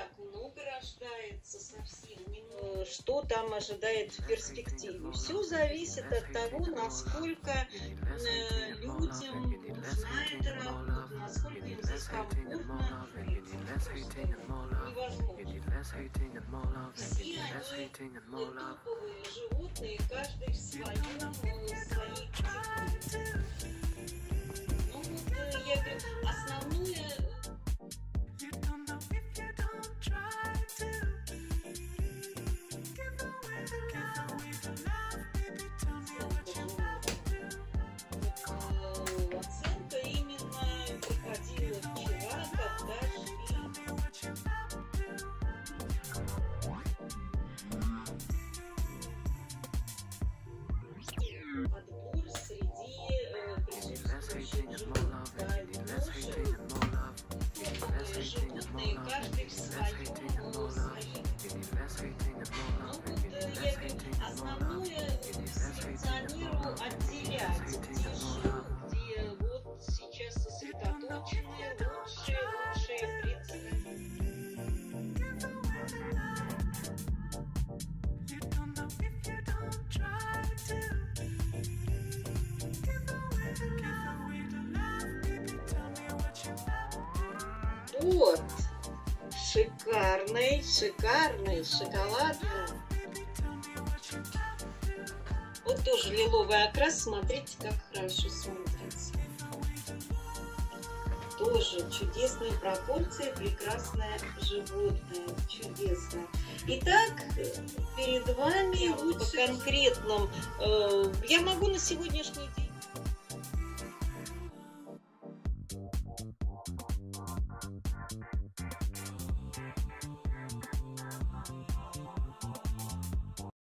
так много рождается совсем немного. Э, Что там ожидает в перспективе? Все зависит от того, насколько э, людям нужна эта работа, насколько им здесь комфортно жить. Невозможно. Все они топовые животные, каждый в своем, э, своей оценка именно приходила вчера, когда шли отбор среди э, присутствующих животных. Да, э, животные, каждый в своем, вот шикарный, шикарный, шоколадный. Тоже лиловый окрас, смотрите, как хорошо смотрится. Тоже чудесные пропорции, прекрасное животное, чудесно. Итак, перед вами по конкретным, э, я могу на сегодняшний